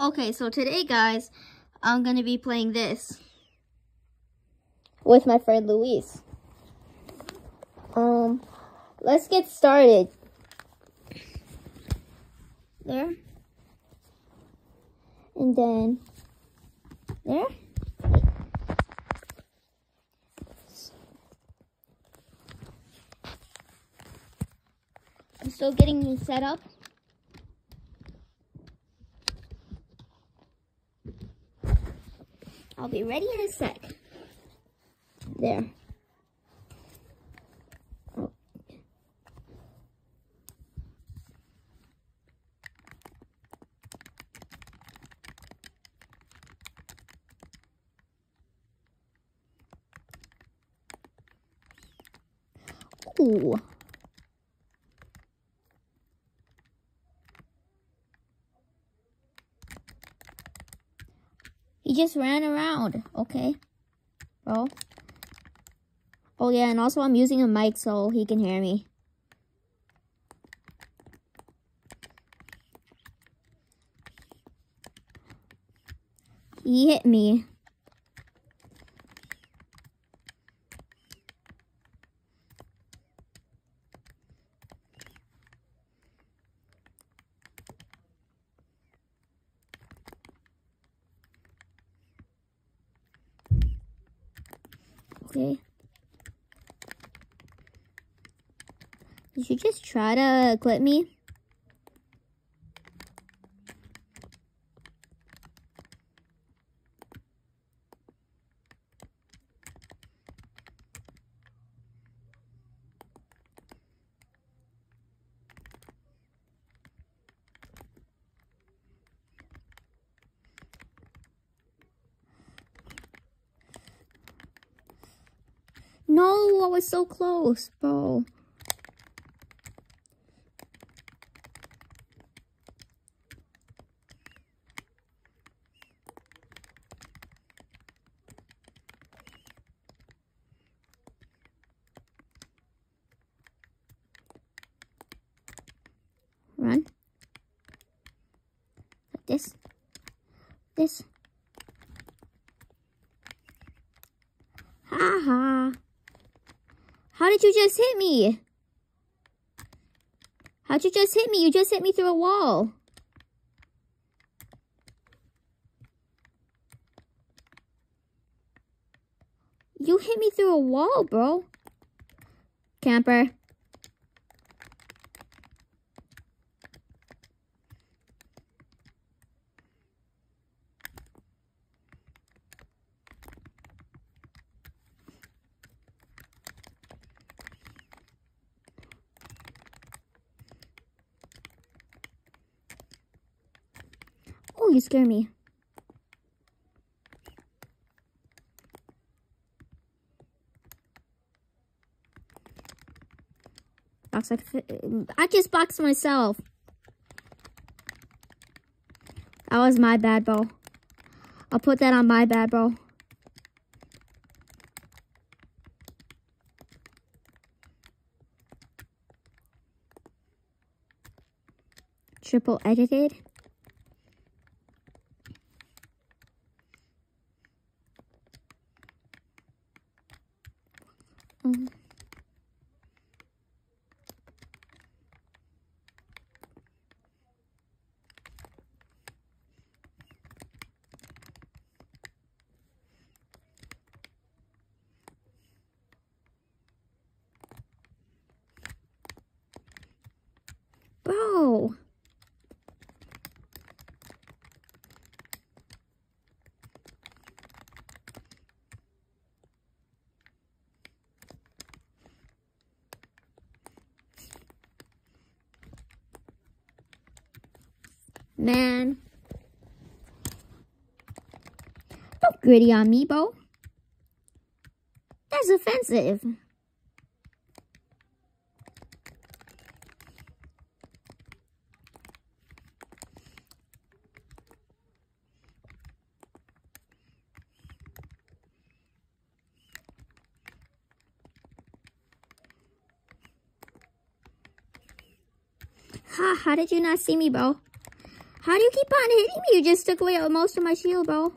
Okay, so today, guys, I'm going to be playing this with my friend Luis. Um, let's get started. There. And then there. I'm still getting set up. I'll be ready in a sec. There. Oh. Ooh. He just ran around. Okay. Bro. Oh yeah, and also I'm using a mic so he can hear me. He hit me. Okay. Did you just try to clip me? No, I was so close, bro. Run. Like this. This. Ha ha. How did you just hit me? How'd you just hit me? You just hit me through a wall. You hit me through a wall, bro. Camper. You scare me. Box I just boxed myself. That was my bad, bro. I'll put that on my bad, bro. Triple edited. Um. Bro. Man. Don't griddy on me, Bo. That's offensive. Ha, how did you not see me, bro? How do you keep on hitting me? You just took away most of my shield, bro.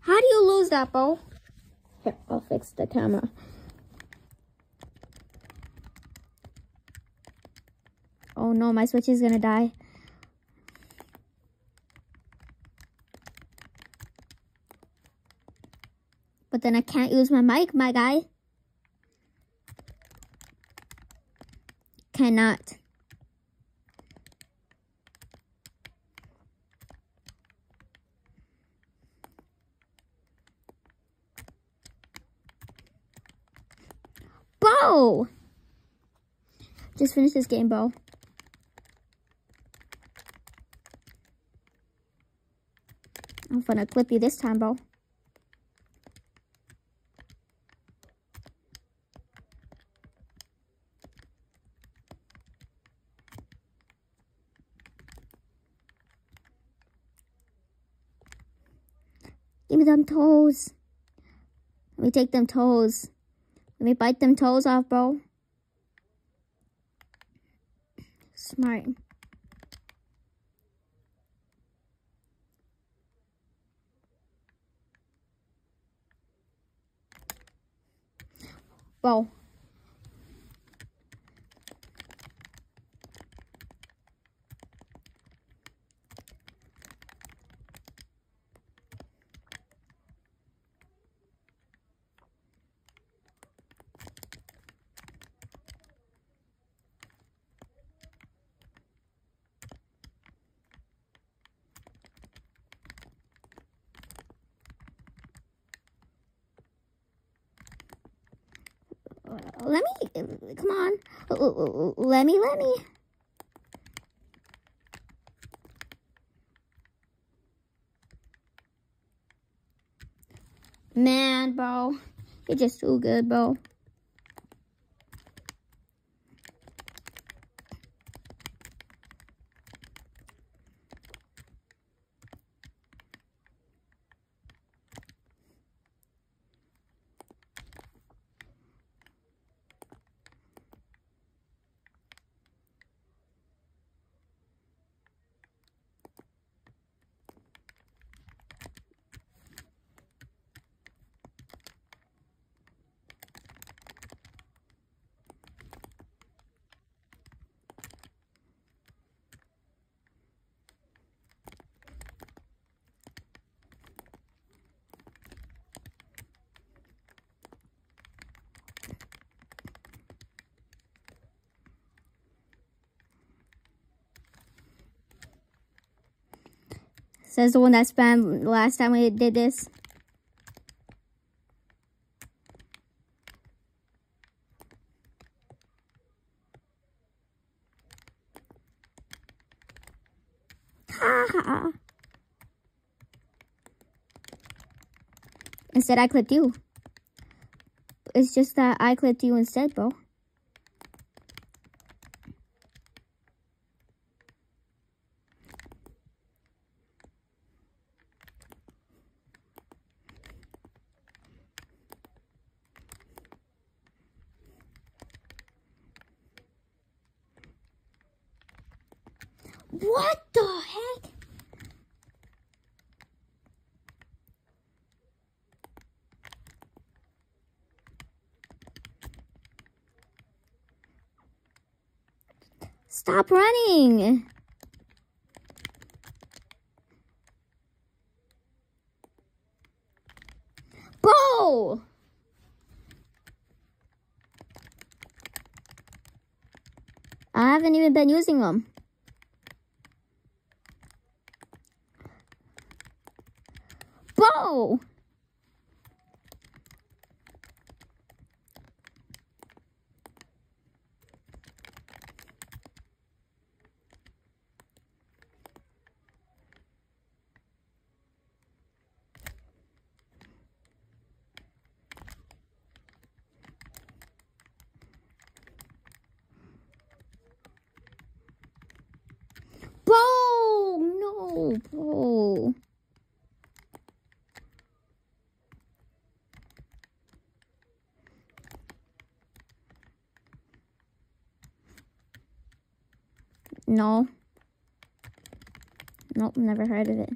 How do you lose that, bro? Here, I'll fix the camera. Oh no, my switch is gonna die. But then I can't use my mic, my guy. Cannot. Bo! Just finish this game, Bo. I'm gonna clip you this time, Bo. Give me them toes. Let me take them toes. Let me bite them toes off, bro. Smart. Bro. Let me, come on. Let me, let me. Man, bro. You're just too good, bro. Says the one that spammed last time we did this. Instead, I clipped you. It's just that I clipped you instead, bro. What the heck? Stop running. Bo! I haven't even been using them. Bo! Bro. No. Nope, never heard of it.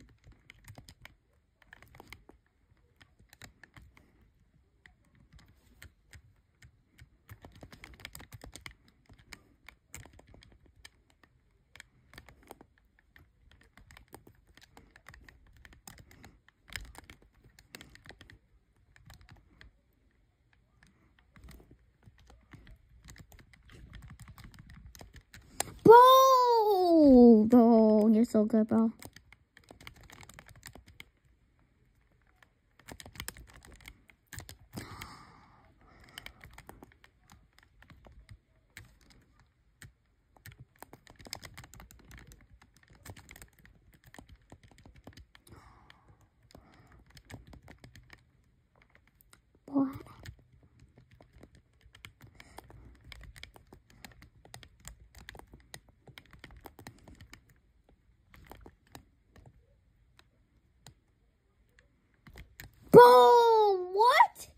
Bro! Bro, you're so good, bro. Bro, what?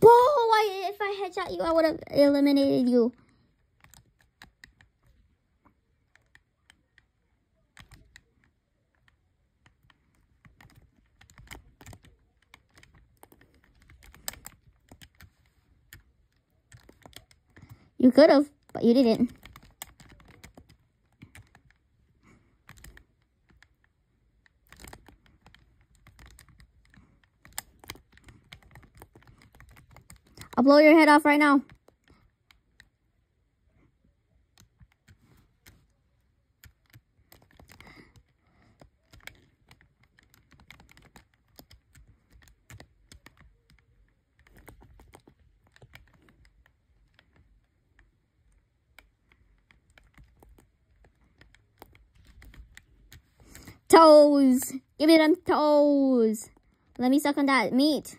Bro, I, if I headshot you, I would have eliminated you. Could have, but you didn't. I'll blow your head off right now. Toes. Give me them toes. Let me suck on that meat.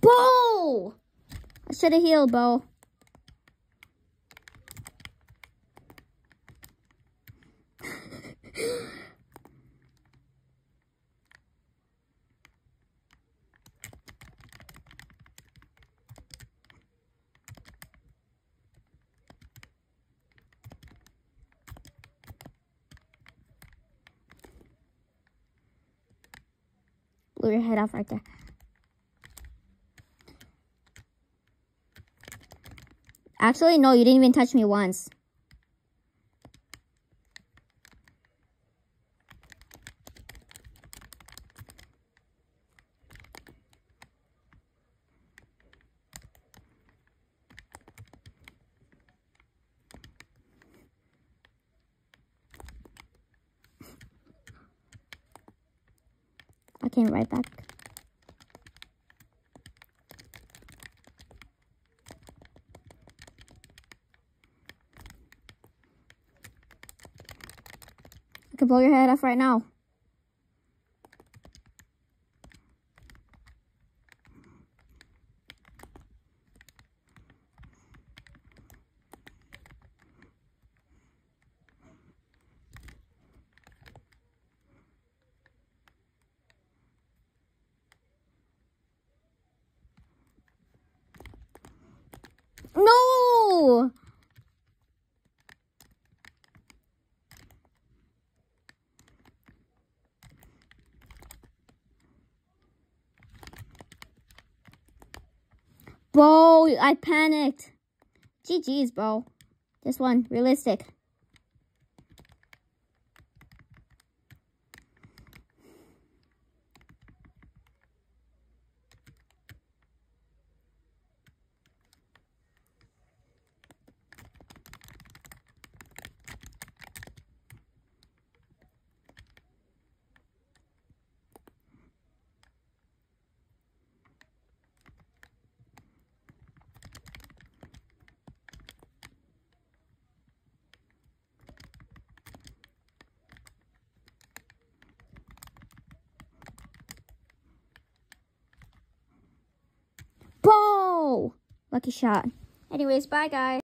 Bo! I should have healed, Bo. Blew your head off right there. Actually, no, you didn't even touch me once. You can blow your head off right now. No! I panicked. GG's, bro. This one, realistic. Bro! Lucky shot. Anyways, bye guys.